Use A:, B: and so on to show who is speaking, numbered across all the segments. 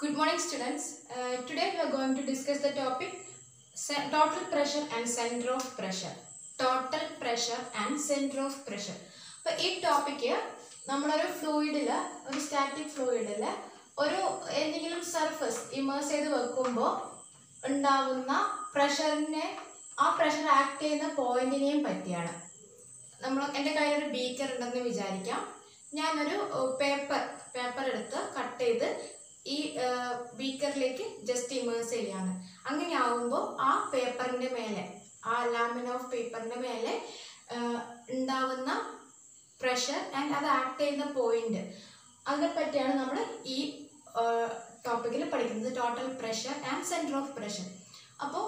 A: Good morning, students. Uh, today we are going to discuss the topic total pressure and center of pressure. Total pressure and center of pressure. അപ്പോൾ ഈ topic നമ്മളൊരു ഫ്ലൂയിഡിൽ ഒരു static ഫ്ലൂയിഡിൽ ഒരു എന്തെങ്കിലും surface immerse ചെയ്ത് വെക്കുമ്പോൾ ഉണ്ടാവുന്ന പ്രഷറിനെ ആ പ്രഷർ ആക്ട് ചെയ്യുന്ന പോയിന്റിനെയും പറ്റിയാണ് നമ്മൾ എന്റെ കയ്യിൽ ഒരു ബീക്കർ ഉണ്ടെന്ന് വിചാരിക്കാം ഞാനൊരു പേപ്പർ പേപ്പർ എടുത്ത് കട്ട് ചെയ്ത് ഈ ബീക്കറിലേക്ക് ജസ്റ്റ് ഇമേഴ്സ് ചെയ്യാണ്. അങ്ങനെ ആവുമ്പോൾ ആ പേപ്പറിന്റെ മേലെ ആ ലാമിൻ ഓഫ് പേപ്പറിന്റെ മേലെ ഉണ്ടാവുന്ന പ്രഷർ ആൻഡ് അത് ആക്ട് ചെയ്യുന്ന പോയിന്റ് അതിനെ പറ്റിയാണ് നമ്മൾ ഈ ടോപ്പിക്കിൽ പഠിക്കുന്നത്. Total pressure and centre of pressure അപ്പോൾ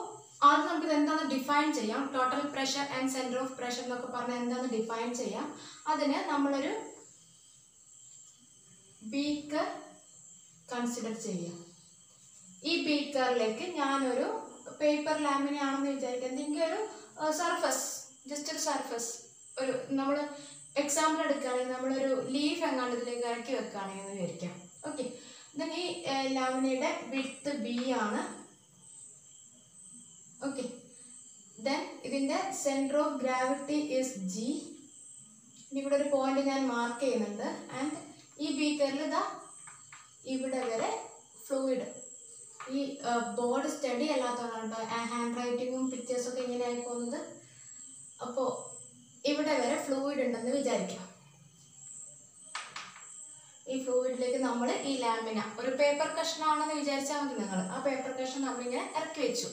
A: ആദ്യം നമുക്ക് എന്താണെന്ന് ഡിഫൈൻ ചെയ്യാം. Total pressure and centre of pressure എന്നൊക്കെ പറഞ്ഞാൽ എന്താണെന്ന് ഡിഫൈൻ ചെയ്യാം. അതിന് നമ്മളൊരു ബീക്കർ കൺസിഡർ ചെയ്യാം ഈ ബീക്കറിലേക്ക് ഞാനൊരു പേപ്പർ ലാമിന ആണെന്ന് വിചാരിക്കുക. എന്തെങ്കിലും ഒരു സർഫസ് ജസ്റ്റ് ഒരു സർഫസ് ഒരു നമ്മൾ എക്സാമ്പിൾ എടുക്കുകയാണെങ്കിൽ നമ്മളൊരു ലീഫ് എങ്ങാണ്ട് ഇതിലേക്ക് ഇറക്കി വെക്കുകയാണെങ്കിൽ എന്ന് വിചാരിക്കാം. ഓക്കെ ദെൻ ഈ ലാമിനയുടെ വിത്ത് ബി ആണ്. ഓക്കെ ദെൻ ഇതിന്റെ centre of gravity is G ഇവിടെ ഒരു പോയിന്റ് ഞാൻ മാർക്ക് ചെയ്യുന്നുണ്ട്. ആൻഡ് ഈ ബീക്കറിൽ ഇതാ ഇവിടെ വരെ ഫ്ലൂയിഡ് ഈ ബോർഡ് സ്റ്റഡി അല്ലാത്തതുകൊണ്ട് ഹാൻഡ് റൈറ്റിങ്ങും പിക്ചേഴ്സൊക്കെ ഇങ്ങനെ ആയി പോകുന്നത്. അപ്പോൾ ഇവിടെ വരെ ഫ്ലൂയിഡ് ഉണ്ടെന്ന് വിചാരിക്കാം ഈ ഫ്ലൂയിഡിലേക്ക് നമ്മൾ ഈ ലാമിന ഒരു പേപ്പർ കഷ്ണമാണെന്ന് വിചാരിച്ചാൽ മതി നിങ്ങൾ ആ പേപ്പർ കഷ്ണം നമ്മളിങ്ങനെ ഇറക്കി വെച്ചു.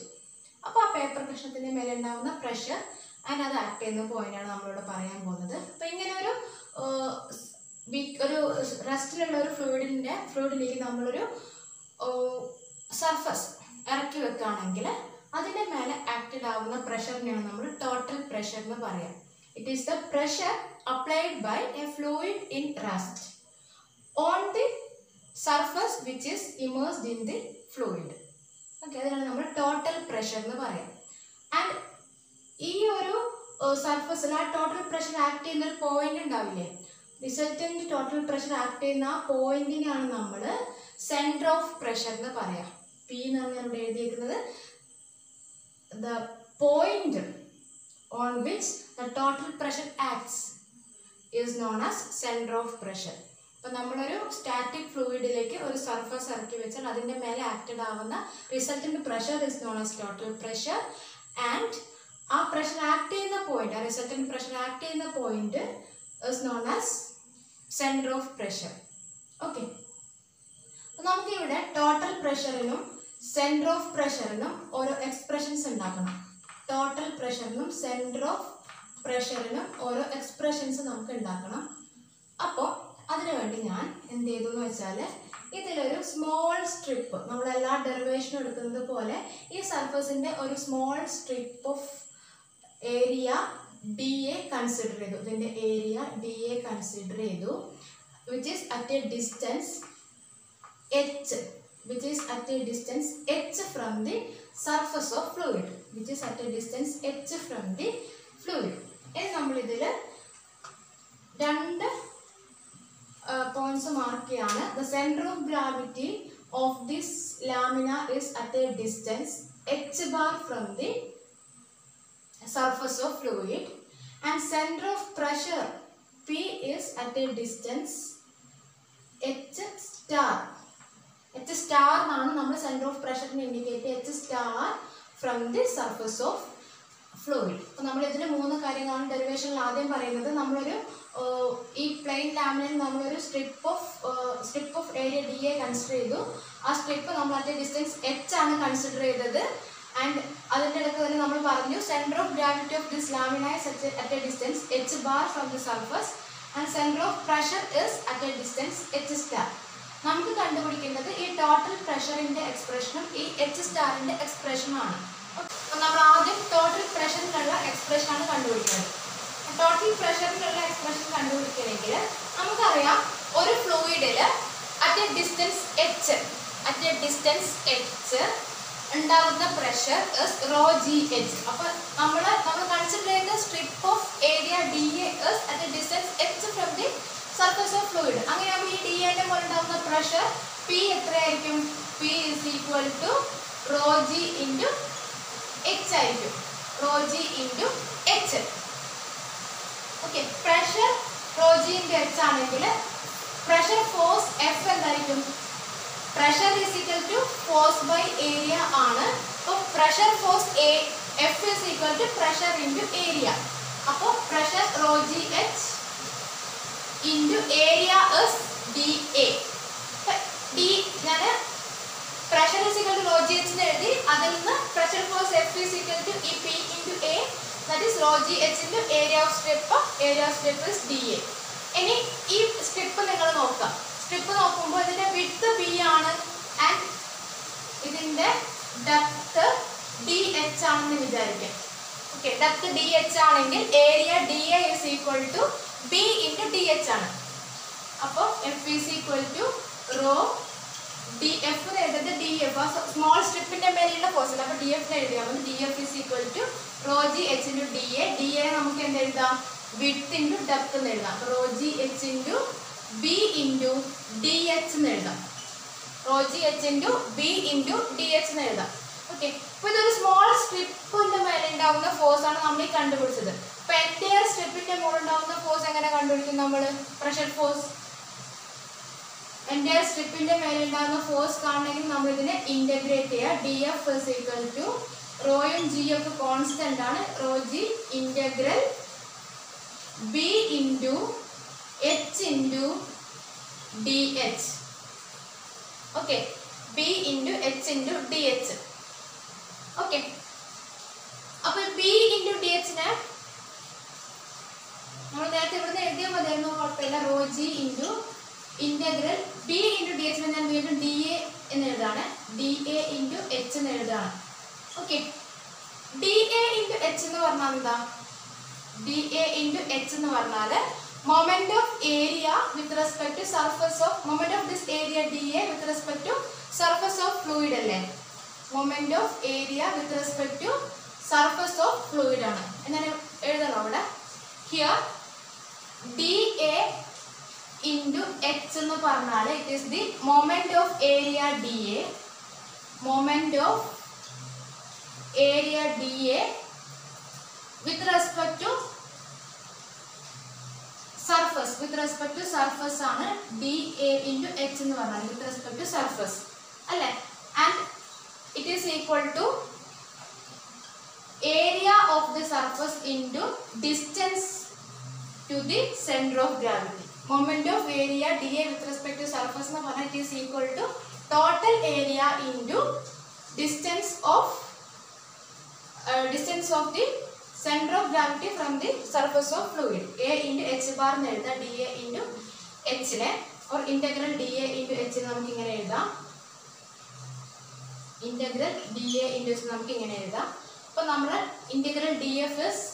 A: അപ്പോൾ ആ പേപ്പർ കഷ്ണത്തിന്റെ മേലെ ഉണ്ടാകുന്ന പ്രഷർ അതിനത് അത് ആക്ട് ചെയ്യുന്ന പോയിന്റാണ് നമ്മളിവിടെ പറയാൻ പോകുന്നത്. അപ്പോൾ ഇങ്ങനെ ഒരു ഒരു റെസ്റ്റിലുള്ള ഒരു ഫ്ലൂയിഡിന്റെ ഫ്ലൂയിഡിലേക്ക് നമ്മളൊരു സർഫസ് ഇറക്കി വെക്കുകയാണെങ്കിൽ അതിന്റെ മേലെ ആക്റ്റഡ് ആവുന്ന പ്രഷറിനെയാണ് നമ്മൾ ടോട്ടൽ പ്രഷർ എന്ന് പറയാം. It is the pressure applied by a fluid in rest on the surface which is immersed in the fluid okay അതിനാണ് നമ്മൾ ടോട്ടൽ പ്രഷർ എന്ന് പറയാം. ആൻഡ് ഈ ഒരു സർഫസിൽ ആ ടോട്ടൽ പ്രഷർ ആക്ട് ചെയ്യുന്ന ഒരു പോയിന്റ് ഉണ്ടാവില്ലേ? റിസൾട്ടന്റ് ടോട്ടൽ പ്രഷർ ആക്ട് ചെയ്യുന്ന ആ പോയിന്റിനെയാണ് നമ്മൾ സെന്റർ ഓഫ് പ്രഷർ എന്ന് പറയാം. പി എന്ന് ഞാൻ ഇവിടെ എഴുതിയിരിക്കുന്നത് the point on which the total pressure acts is known as centre of pressure അപ്പം നമ്മളൊരു സ്റ്റാറ്റിക് ഫ്ലൂയിഡിലേക്ക് ഒരു സർഫസ് ഇറക്കി വെച്ചാൽ അതിന്റെ മേലെ ആക്റ്റഡ് ആവുന്ന resultant pressure is known as total pressure and ആ പ്രഷർ ആക്ട് ചെയ്യുന്ന പോയിന്റ് ആ റിസൾട്ടന്റ് പ്രഷർ ആക്ട് ചെയ്യുന്ന point is known as centre of pressure okay നമുക്കിവിടെ ടോട്ടൽ പ്രഷറിനും സെന്റർ ഓഫ് പ്രഷറിനും ഓരോ എക്സ്പ്രഷൻസ് ഉണ്ടാക്കണം. ടോട്ടൽ പ്രഷറിനും സെന്റർ ഓഫ് പ്രഷറിനും ഓരോ എക്സ്പ്രഷൻസ് നമുക്ക് ഉണ്ടാക്കണം. അപ്പോൾ അതിനുവേണ്ടി ഞാൻ എന്ത് ചെയ്തു എന്ന് വെച്ചാൽ ഇതിലൊരു സ്മോൾ സ്ട്രിപ്പ് നമ്മളെല്ലാ ഡെറിവേഷനും എടുക്കുന്നത് പോലെ ഈ സർഫസിന്റെ ഒരു small strip of area D A consider ചെയ്തു. ഇതിന്റെ ഏരിയ ഡി എ കൺസിഡർ ചെയ്തു which is at a distance H which is at a distance h from the surface of fluid which is at a distance h from the fluid. ഇനി നമ്മളിതിൽ രണ്ട് points mark ചെയ്യാണ്. The centre of gravity of this lamina is at a distance H bar from the surface of fluid and center of pressure P is at a distance H star. H star എന്നാണ് നമ്മൾ centre of പ്രഷറിന് indicate H star from the surface of fluid അപ്പോൾ നമ്മൾ ഇതിന് മൂന്ന് കാര്യങ്ങളാണ് ഡെറിവേഷനിൽ ആദ്യം പറയുന്നത് നമ്മളൊരു ഈ പ്ലെയിൻ ലാമിനിൽ നമ്മളൊരു strip of strip of area D A consider ചെയ്തു. ആ സ്ട്രിപ്പ് നമ്മൾ അതിന്റെ ഡിസ്റ്റൻസ് എച്ച് ആണ് കൺസിഡർ ചെയ്തത്. ആൻഡ് അതിന്റെ ഇടയ്ക്ക് തന്നെ നമ്മൾ പറഞ്ഞു centre of gravity of this lamina is at a distance H bar from the surface and centre of pressure is at a distance H star നമുക്ക് കണ്ടുപിടിക്കേണ്ടത് ഈ ടോട്ടൽ പ്രഷറിന്റെ എക്സ്പ്രഷനും ഈ എച്ച് സ്റ്റാറിന്റെ എക്സ്പ്രഷനുമാണ് അപ്പോൾ നമ്മൾ ആദ്യം ടോട്ടൽ പ്രഷറിനുള്ള എക്സ്പ്രഷനാണ് കണ്ടുപിടിക്കുന്നത് ടോട്ടൽ പ്രഷറിനുള്ള എക്സ്പ്രഷൻ കണ്ടുപിടിക്കണമെങ്കിൽ നമുക്കറിയാം ഒരു ഫ്ലൂയിഡിൽ at a distance H at a distance H ഉണ്ടാകുന്ന pressure is rho G H അപ്പോൾ നമ്മൾ നമ്മൾ കൺസിഡർ ചെയ്യുന്ന strip of area D A is at distance H from the surface of fluid അങ്ങനെ ഈ ഡി എന്റെ മുകളിൽ ഉണ്ടാകുന്ന പ്രഷർ പി എത്രയായിരിക്കും? P is equal to rho G into H ആയിരിക്കും. Rho G into H okay pressure rho G into H ആണെങ്കിൽ pressure force F എന്തായിരിക്കും? Pressure is equal to force by area ആണ്. അപ്പോൾ pressure force A F is equal to pressure into area അപ്പോൾ pressure rho G H into area is D A D ഞാൻ pressure is equal to rho G H എഴുതി അതിൽ നിന്ന് pressure force F is equal to E P into A that is rho G H into area of strip area of strip is D A ഇനി ഈ strip നിങ്ങൾ നോക്കാം. Strip നോക്കുമ്പോൾ ഇതിന്റെ width B ആണ്. ആൻഡ് ഇതിന്റെ ഡെപ്ത് ഡി എച്ച് ആണെന്ന് വിചാരിക്കാം. ഓക്കെ ഡെപ്ത് ഡി എച്ച് ആണെങ്കിൽ area D A is equal to B into D H ആണ്. അപ്പോൾ F is equal to rho D F എഴുതുന്നത് ഡി എഫ് ആ സ്മോൾ സ്ട്രിപ്പിന്റെ മേലെയുള്ള ഫോഴ്സ് അപ്പോൾ ഡി എഫ് എഴുതിയാൽ D F is equal to rho G H into D A D A നമുക്ക് എന്ത് എഴുതാം? വിഡ്ത്ത് ഇന്റു ഡെപ്ത് എന്ന് എഴുതാം. Rho G H into B into D H എന്ന് എഴുതാം. Rho G H into B into D H എന്ന് എഴുതാം. Okay അപ്പൊ ഇതൊരു സ്മോൾ സ്ട്രിപ്പിന്റെ മേലെ ഫോഴ്സ് ആണ് നമ്മൾ ഈ കണ്ടുപിടിച്ചത്. അപ്പൊ എന്റെ സ്ട്രിപ്പിന്റെ മുകളിൽ ഉണ്ടാകുന്ന ഫോഴ്സ് എങ്ങനെ കണ്ടുപിടിക്കും നമ്മൾ പ്രഷർ ഫോഴ്സ് എന്റെ സ്ട്രിപ്പിന്റെ മേലെ ഉണ്ടാകുന്ന ഫോഴ്സ് കാണണമെങ്കിൽ നമ്മൾ ഇതിനെ ഇന്റഗ്രേറ്റ് ചെയ്യുക. D F is equal to റോയും G ഒക്കെ കോൺസ്റ്റന്റ് ആണ്. Rho G integral B into H into D H okay B into H into D H okay അപ്പൊ ബി ഇന്റു ഡി എച്ചിനെ നമ്മൾ നേരത്തെ ഇവിടുന്ന് എഴുതിയാൽ മതിയായിരുന്നു. കുഴപ്പമില്ല. Rho G into integral B into D എച്ചിനെ ഞാൻ വീണ്ടും ഡി എ എന്ന് എഴുതാണ് ഡി എ ഇന്റു എച്ച് എന്ന് എഴുതാണ് okay D A into H എന്ന് പറഞ്ഞാൽ എന്താ? ഡി എ ഇന്റു എച്ച് എന്ന് പറഞ്ഞാൽ of area with respect to surface of moment of this area D A with respect to surface of fluid അല്ലേ? Moment of area with respect to surface of fluid ആണ്. എന്നാണ് എഴുതണം അവിടെ? D A into X എന്ന് പറഞ്ഞാൽ the moment of area D A moment of area D A with respect to surface with respect to surface ആണ് D A into H എന്ന് പറഞ്ഞാൽ with respect to surface അല്ലേ? And it is equal to area of the surface into distance to the centre of gravity moment of area D A with respect to surface എന്ന് പറഞ്ഞാൽ it is equal to total area into distance of distance of the centre of gravity from the surface of fluid A into H bar എന്ന് എഴുതാം. D A into എച്ചിനെ or integral D A into H നമുക്ക് ഇങ്ങനെ എഴുതാം. Integral D A into H നമുക്ക് ഇങ്ങനെ എഴുതാം. അപ്പോൾ നമ്മൾ ഇന്റഗ്രൽ ഡി എഫ് എസ്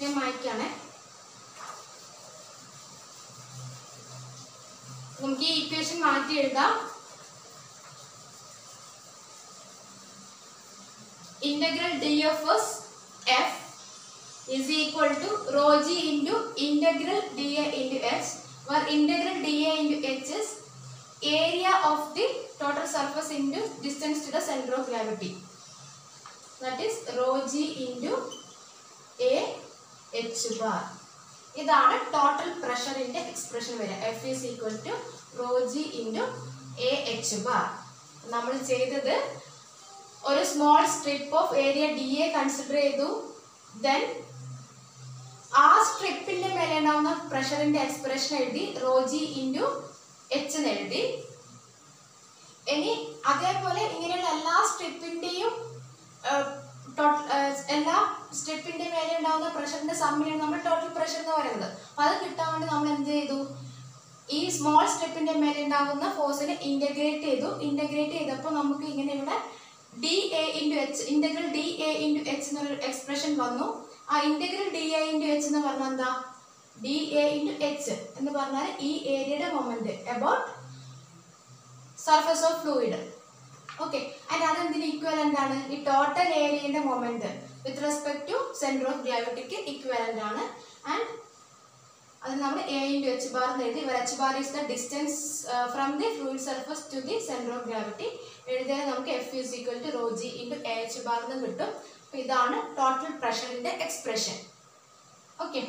A: ഞാൻ മായ്ക്കുകയാണേ നമുക്ക് ഈ ഇക്വേഷൻ മാറ്റി എഴുതാം. Integral d of s f is equal to rho g into integral dA into h where integral dA into h is area of the total surface into distance to the center of gravity that is rho g into a h bar ഇതാണ് total പ്രഷറിന്റെ expression വരിക F is equal to rho G into A H bar നമ്മൾ ചെയ്തത് ഒരു small strip of area D A consider ചെയ്തു. Then ആ സ്ട്രിപ്പിന്റെ മേലെ ഉണ്ടാവുന്ന പ്രഷറിന്റെ എക്സ്പ്രഷൻ എഴുതി റോജി ഇന്റു എച്ച് എന്ന് എഴുതി. ഇനി അതേപോലെ ഇങ്ങനെയുള്ള എല്ലാ സ്ട്രിപ്പിന്റെയും എല്ലാ സ്ട്രിപ്പിന്റെ മേലെ ഉണ്ടാവുന്ന പ്രഷറിന്റെ സമ്മിനാണ് നമ്മൾ ടോട്ടൽ പ്രഷർ എന്ന് പറയുന്നത്. അപ്പൊ അത് കിട്ടാൻ വേണ്ടി നമ്മൾ എന്ത് ചെയ്തു? ഈ സ്മോൾ സ്ട്രിപ്പിന്റെ മേലെ ഉണ്ടാകുന്ന ഫോഴ്സിനെ ഇന്റഗ്രേറ്റ് ചെയ്തു. ഇന്റഗ്രേറ്റ് ചെയ്തപ്പോൾ നമുക്ക് ഇങ്ങനെ ഇവിടെ D A into H integral D A into H എന്നൊരു എക്സ്പ്രഷൻ വന്നു. ആ integral D A into H എന്ന് പറഞ്ഞാൽ എന്താ? ഡി എ ഇന്റു എച്ച് എന്ന് പറഞ്ഞാൽ ഈ ഏരിയയുടെ moment about surface of fluid okay and അതെന്തിന് equivalent ആണ്? ഈ ടോട്ടൽ ഏരിയയുടെ moment with respect to centre of ഗ്രാവിറ്റിക്ക് equivalent ആണ്. ആൻഡ് അതിന് നമ്മൾ എ ഇന്റു എച്ച് ബാർ എന്ന് എഴുതി ഇവർ H bar is the distance from the fluid surface to the centre of gravity എഴുതിയാൽ നമുക്ക് F is equal to rho G into A H bar എന്ന് കിട്ടും. അപ്പോൾ ഇതാണ് ടോട്ടൽ പ്രഷറിന്റെ എക്സ്പ്രഷൻ ഓക്കെ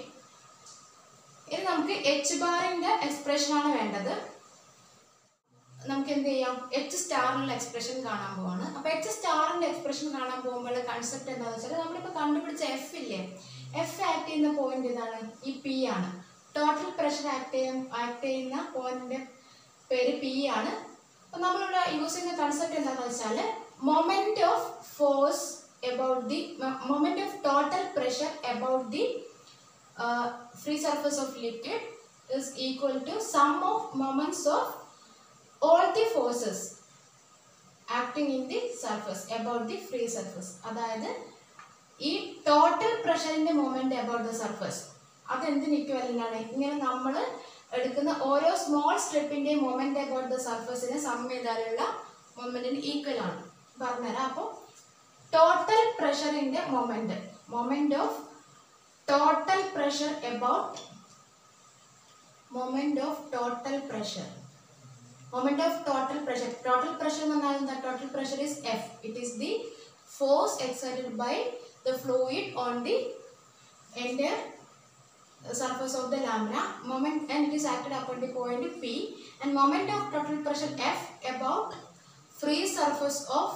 A: ഇനി നമുക്ക് എച്ച് ബാറിന്റെ എക്സ്പ്രഷനാണ് വേണ്ടത്. നമുക്ക് എന്ത് ചെയ്യാം? എച്ച് സ്റ്റാറിനുള്ള എക്സ്പ്രഷൻ കാണാൻ പോവാണ്. അപ്പോൾ എച്ച് സ്റ്റാറിന്റെ എക്സ്പ്രഷൻ കാണാൻ പോകുമ്പോൾ കൺസെപ്റ്റ് എന്താണെന്ന് വെച്ചാൽ നമ്മളിപ്പോൾ കണ്ടുപിടിച്ച എഫ് ഇല്ലേ? എഫ് ആക്ട് ചെയ്യുന്ന പോയിന്റ് ഏതാണ് ഈ പി ആണ്. ടോട്ടൽ പ്രഷർ ആക്ട് ചെയ്യാൻ ആക്ട് ചെയ്യുന്ന പോയിന്റിന്റെ പേര് പി ആണ്. അപ്പൊ നമ്മളിവിടെ യൂസ് ചെയ്യുന്ന കൺസെപ്റ്റ് എന്താണെന്ന് വെച്ചാൽ moment of force about the moment of total pressure about the free surface of liquid is equal to sum of moments of all the forces acting in the surface about the free surface അതായത് ഈ total പ്രഷറിന്റെ moment about the surface അത് എന്തിന് equivalent ഇങ്ങനെ നമ്മൾ എടുക്കുന്ന ഓരോ small സ്ട്രിപ്പിന്റെ മൊമെന്റ് അബൌട്ട് ദ സർഫസിന് സം ചെയ്താലുള്ള മൊമെന്റിന് ഈക്വൽ ആണ്. പറഞ്ഞുതരാം. അപ്പോൾ total പ്രഷറിന്റെ moment moment of total pressure about moment of total pressure moment of total pressure total pressure എന്ന് പറഞ്ഞാൽ എന്താ? Total pressure is F it is the force excited by the fluid on the entire surface of the lamina moment and it is acted upon the point p and moment of total pressure f about free surface of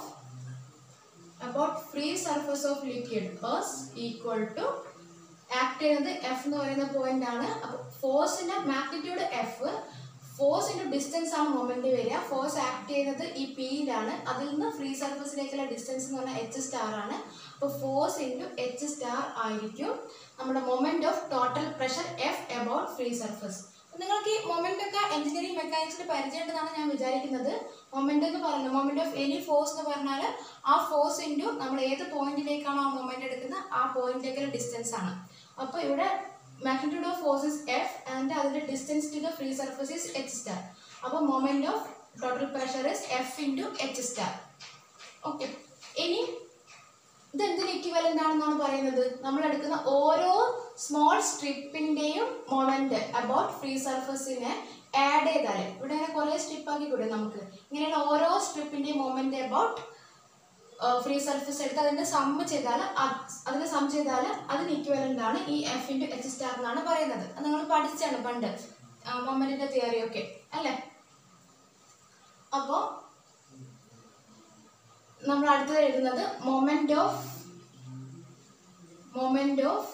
A: about free surface of liquid is equal to act ചെയ്യുന്നത് F എന്ന് പറയുന്ന point ആണ് അപ്പോൾ ഫോഴ്സിന്റെ magnitude F force into distance ആണ് moment വരിക. Force act ചെയ്യുന്നത് ഈ പിയിലാണ് അതിൽ നിന്ന് ഫ്രീ സർഫസിലേക്കുള്ള ഡിസ്റ്റൻസ് എന്ന് പറഞ്ഞാൽ എച്ച് സ്റ്റാർ ആണ്. അപ്പോൾ ഫോഴ്സ് ഇന്റു എച്ച് സ്റ്റാർ ആയിരിക്കും നമ്മുടെ moment of total pressure F about free surface നിങ്ങൾക്ക് ഈ മൊമെന്റ് ഒക്കെ എഞ്ചിനീയറിംഗ് മെക്കാനിക്സിൽ പരിചയമുണ്ടെന്നാണ് ഞാൻ വിചാരിക്കുന്നത്. മൊമെന്റ് എന്ന് പറയുന്നത് മൊമെന്റ് ഓഫ് എനി ഫോഴ്സ് എന്ന് പറഞ്ഞാൽ ആ ഫോഴ്സ് ഇന്റു നമ്മൾ ഏത് പോയിന്റിലേക്കാണോ ആ മൊമെന്റ് എടുക്കുന്നത് ആ പോയിന്റിലേക്കുള്ള ഡിസ്റ്റൻസ് ആണ്. അപ്പോൾ ഇവിടെ magnitude of force is F and അതിന്റെ distance to the free surface is H star അപ്പോൾ moment of total pressure is F into H star okay ഇനി ഇത് എന്തിന് ഇക്വലന്റ് ആണെന്നാണ് പറയുന്നത്? നമ്മൾ എടുക്കുന്ന ഓരോ സ്മോൾ സ്ട്രിപ്പിന്റെയും മൊമെന്റ് അബൌട്ട് ഫ്രീ സർഫസിനെ ആഡ് ചെയ്താൽ ഇവിടെ ഇങ്ങനെ കുറേ സ്ട്രിപ്പ് ആക്കി കൂടെ നമുക്ക്. ഇങ്ങനെയുള്ള ഓരോ സ്ട്രിപ്പിന്റെയും മൊമെന്റ് അബൌട്ട് ഫ്രീ സർഫസ് എടുത്ത് അതിന്റെ സമ്മ് ചെയ്താൽ അതിനെ സം ചെയ്താൽ അതിന് ഇക്വലന്റ് ആണ് ഈ എഫ് ഇന്റു എച്ച് സ്റ്റാർ എന്നാണ് പറയുന്നത്. അത് നിങ്ങൾ പഠിച്ചാണ് പണ്ട്. മമ്മലിന്റെ തിയറി ഒക്കെ അല്ലേ? അപ്പോൾ നമ്മൾ അടുത്തത് എഴുതുന്നത് moment of moment of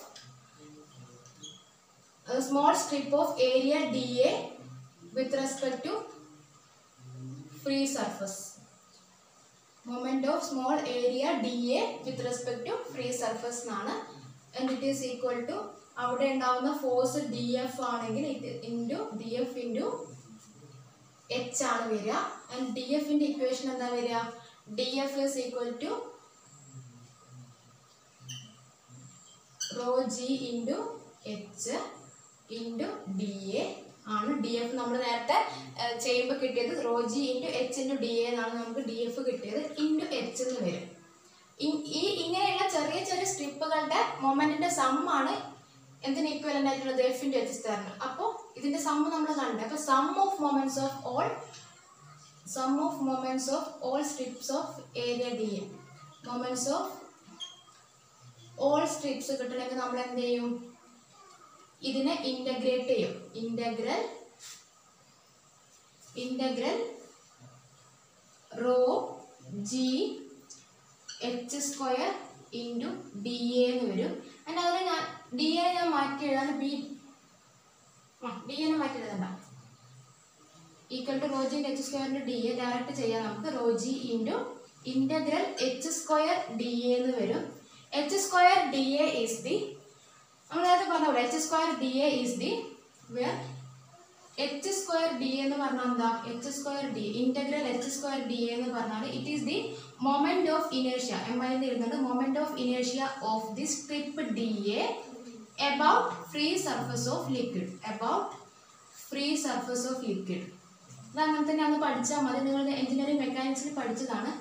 A: small strip of area D A with respect to free surface moment of small area D A with respect to free surface എന്നാണ്. And it is equal to അവിടെ ഉണ്ടാവുന്ന force D F ആണെങ്കിൽ it into D F into H ആണ് വരിക. And D എഫിന്റെ equation എന്താ വരിക? D F is equal to rho G into H into D A ആണ് ഡി എഫ് നമ്മൾ നേരത്തെ ചെയ്യുമ്പോൾ കിട്ടിയത് rho G into H into D A എന്നാണ് നമുക്ക് ഡി എഫ് കിട്ടിയത് ഇന്റു എച്ച് എന്ന് വരും. ഈ ഇങ്ങനെയുള്ള ചെറിയ ചെറിയ സ്ട്രിപ്പുകളുടെ മൊമെന്റിന്റെ സമ്മാണ് എന്തിന് ഈക്വലന്റ് ആയിട്ടുള്ളത്? എഫിന്റെ എച്ച് തരണം അപ്പോൾ ഇതിന്റെ സമ്മ് നമ്മൾ കണ്ടത് അപ്പോൾ sum of moments of all sum of moments of all strips of area D A moments of all strips കിട്ടണമെങ്കിൽ നമ്മൾ എന്ത് ചെയ്യും? ഇതിനെ ഇന്റഗ്രേറ്റ് ചെയ്യും. Integral integral rho G H square into D A എന്ന് വരും. അതിന് അതിനെ ഞാൻ ഡി എ ഞാൻ മാറ്റി എഴുതാൻ ബി ഡി എ മാറ്റി എഴുതണ്ട equal to rho G H സ്ക്വയറിന്റെ ഡി എ ഡയറക്റ്റ് ചെയ്യാം നമുക്ക്. Rho G into integral H square D എന്ന് വരും. H square D A is the നമ്മൾ നേരത്തെ പറഞ്ഞ H square D A is the where H square D എന്ന് പറഞ്ഞാൽ എന്താ? H square D integral H square D എന്ന് പറഞ്ഞാൽ it is the moment of ഇനേഷ്യ M I എന്ന് എഴുതുന്നത് moment of ഇനേഷ്യ of the strip D A about free surface of liquid about free surface of liquid അത് അങ്ങനെ തന്നെ അന്ന് പഠിച്ചാൽ മതി. നിങ്ങൾ എഞ്ചിനീയറിംഗ് മെക്കാനിക്സിൽ പഠിച്ചതാണ്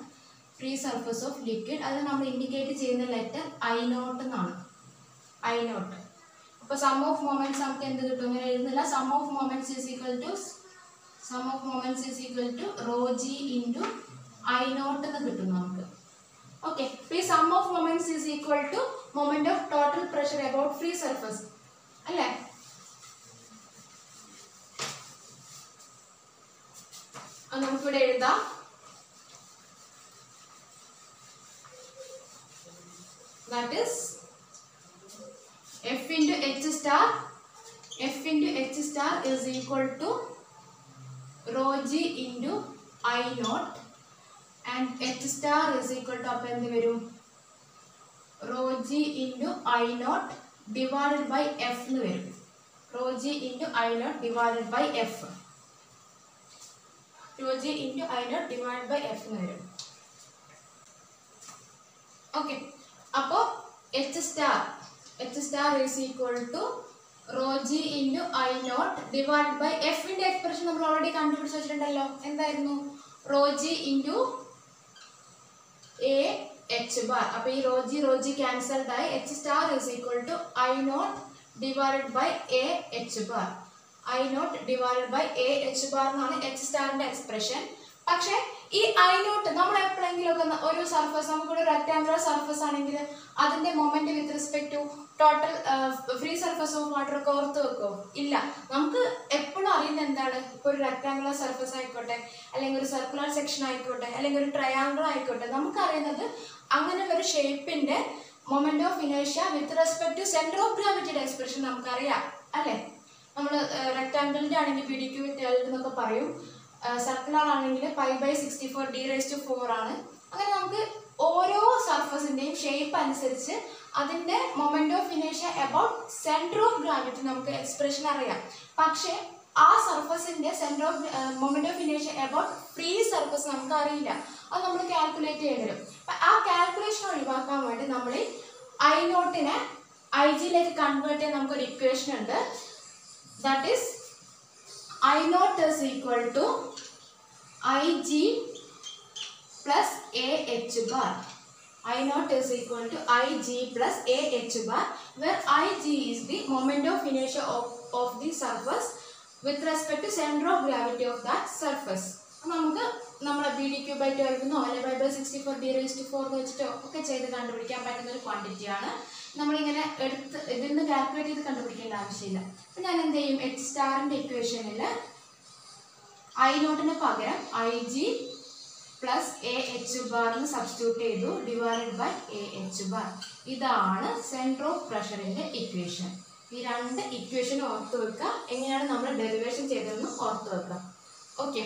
A: ഫ്രീ സർഫസ് ഓഫ് ലിക്വിഡ് അത് നമ്മൾ ഇൻഡിക്കേറ്റ് ചെയ്യുന്ന ലെറ്റർ ഐ നോട്ട് എന്നാണ്. ഐ നോട്ട് അപ്പോൾ സം ഓഫ് മൊമെന്റ്സ് നമുക്ക് എന്ത് കിട്ടും? ഇങ്ങനെ എഴുതുന്നില്ല. Sum of moments is equal to sum of moments is equal to rho G into I naught എന്ന് കിട്ടും നമുക്ക്. ഓക്കെ ഈ sum of moments is equal to moment of total pressure about free surface അല്ലേ? നമുക്കിവിടെ എഴുതാം. That is f into h star f into h star is equal to rho g into i naught and h star is equal to അപ്പോൾ എന്ത് വരും rho g into i naught divided by f എന്ന് വരും rho g into i naught divided by f rho g into i naught divided by f എന്ന് വരും okay അപ്പോൾ H star H star is equal to rho G into I naught divide by എഫിന്റെ expression നമ്മൾ already കണ്ടുപിടിച്ച് വെച്ചിട്ടുണ്ടല്ലോ. എന്തായിരുന്നു? Rho G into A H bar അപ്പോൾ ഈ rho G rho G cancelled ആയി H star is equal to I naught divide by A H bar I naught divide by A H bar എന്നാണ് എച്ച് സ്റ്റാറിന്റെ expression പക്ഷേ ഈ ഐനോട്ട് not നമ്മൾ എപ്പോഴെങ്കിലും ഒക്കെ ഒരു സർഫസ് നമുക്കൊരു റെക്ടാങ്കുലർ സർഫസ് ആണെങ്കിൽ അതിന്റെ moment with respect to total free surface of water ഒക്കെ ഓർത്ത് വെക്കോ ഇല്ല. നമുക്ക് എപ്പോഴും അറിയുന്ന എന്താണ്? ഇപ്പോൾ ഒരു റെക്ടാങ്കുലർ സർഫസ് ആയിക്കോട്ടെ അല്ലെങ്കിൽ ഒരു സർക്കുലർ സെക്ഷൻ ആയിക്കോട്ടെ അല്ലെങ്കിൽ ഒരു ട്രയാങ്കിൾ ആയിക്കോട്ടെ നമുക്കറിയുന്നത് അങ്ങനെ ഒരു ഷേപ്പിന്റെ moment of ഇനേഷ്യ with respect to centre of ഗ്രാവിറ്റിയുടെ expression നമുക്കറിയാം. അല്ലേ? നമ്മൾ റെക്ടാംഗിളിന്റെ ആണെങ്കിൽ പി ഡി എന്നൊക്കെ പറയും. സർക്കുലർ ആണെങ്കിൽ pi by sixty four D raise to four ആണ്. അങ്ങനെ നമുക്ക് ഓരോ സർഫസിന്റെയും ഷേപ്പ് അനുസരിച്ച് അതിന്റെ മൊമെന്റ് ഓഫ് ഇനേഷ്യ അബൌട്ട് സെന്റർ ഓഫ് ഗ്രാവിറ്റി നമുക്ക് എക്സ്പ്രഷൻ അറിയാം. പക്ഷേ ആ സർഫസിന്റെ സെന്റർ ഓഫ് മൊമെന്റ് ഓഫ് ഇനേഷ്യ അബൌട്ട് ഫ്രീ സർഫസ് നമുക്ക് അറിയില്ല. അത് നമ്മൾ കാൽക്കുലേറ്റ് ചെയ്യേണ്ടി വരും. ആ കാൽക്കുലേഷൻ ഒഴിവാക്കാൻ വേണ്ടി നമ്മൾ ഐ നോട്ടിനെ ഐ ജിയിലേക്ക് കൺവേർട്ട് ചെയ്യാൻ നമുക്കൊരു ഇക്വേഷൻ ഉണ്ട്. That is I naught is equal to Ig plus AH bar. I naught is equal to Ig plus AH bar where Ig is the moment of inertia of, of the surface with respect to center of gravity of that surface. നമുക്ക് നമ്മുടെ B D cube by ട്വൽവെന്നോ അല്ലെങ്കിൽ by by sixty four D raised four എന്ന് വെച്ചിട്ടോ ഒക്കെ ചെയ്ത് കണ്ടുപിടിക്കാൻ പറ്റുന്ന ഒരു ക്വാണ്ടിറ്റിയാണ് നമ്മളിങ്ങനെ എടുത്ത് ഇതിൽ നിന്ന് കാൽക്കുലേറ്റ് ചെയ്ത് കണ്ടുപിടിക്കേണ്ട ആവശ്യമില്ല. അപ്പം ഞാൻ എന്ത് ചെയ്യും? എച്ച് സ്റ്റാറിന്റെ ഇക്വേഷനിൽ ഐ നോട്ടിന് പകരം I G plus A H ബാറിന് സബ്സ്റ്റിറ്റ്യൂട്ട് ചെയ്തു divide by A H bar ഇതാണ് സെന്റർ ഓഫ് പ്രഷറിന്റെ ഇക്വേഷൻ ഈ രണ്ട് ഇക്വേഷനും ഓർത്ത് വെക്കുക എങ്ങനെയാണ് നമ്മൾ ഡെറിവേഷൻ ചെയ്തതെന്ന് ഓർത്ത് വെക്കുക ഓക്കെ